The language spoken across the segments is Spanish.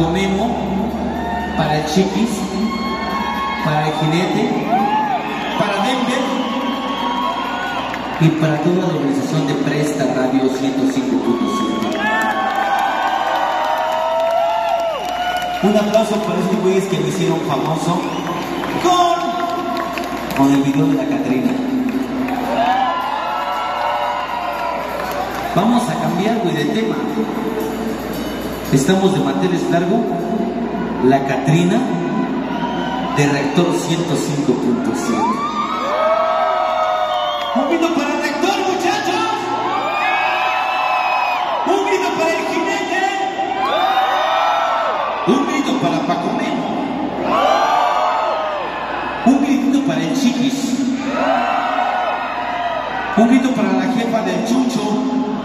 Paco Memo, para el Chiquis, para el Jinete, para Denver y para toda la organización de Presta Radio 105.7. Un aplauso para esos güeyes que me hicieron famoso con, con el video de la Catrina. Vamos a cambiar, güey, de tema. Estamos de manteles largo, la Catrina de Rector 105.7. Un grito para el rector, muchachos. Un grito para el jinete. Un grito para Paco Memo. Un gritito para el chiquis. Un grito para la jefa del chucho.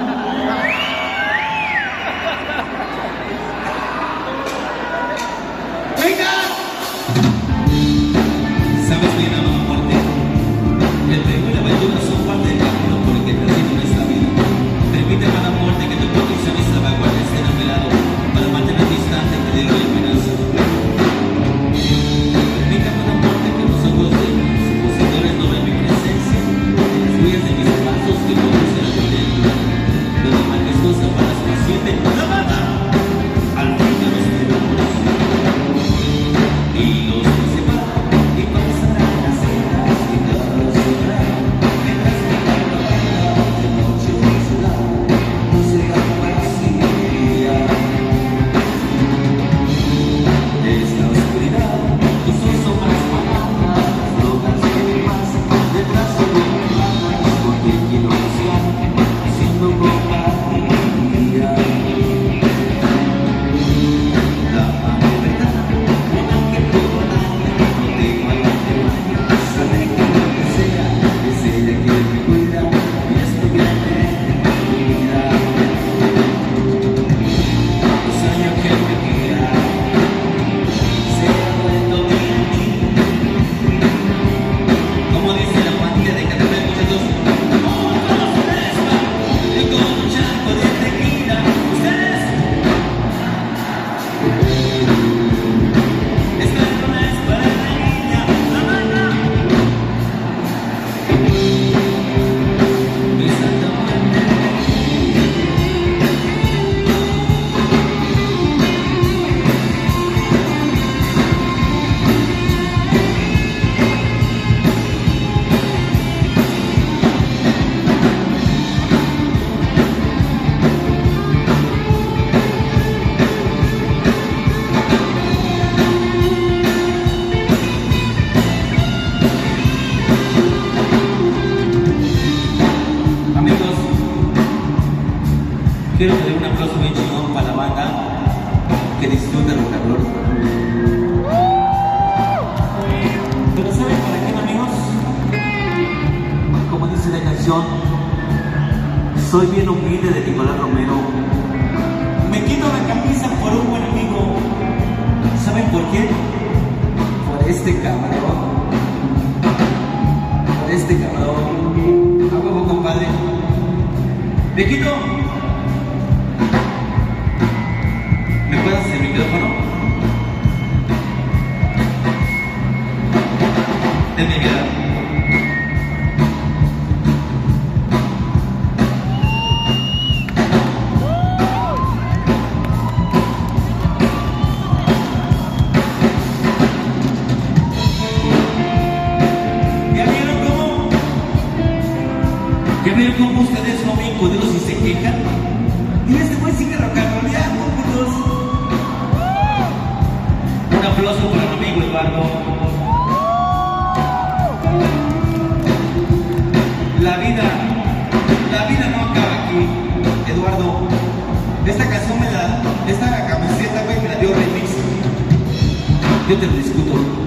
Aplauso bien chingón para la banda que disfruta el roll. Pero ¿saben para qué, amigos? Como dice la canción, soy bien humilde de Nicolás Romero. Me quito la camisa por un buen amigo. ¿Saben por qué? Por este cabrón. Por este cabrón. A compadre. ¿Me ¿Ya vieron cómo ustedes son bien culeros y se quejan? Y este güey sigue rocanroleando, putos. Un aplauso para mi amigo Eduardo. La vida, la vida no acaba aquí, Eduardo. Esta canción me la, esta camiseta, güey, me la dio Remix. Yo te lo discuto.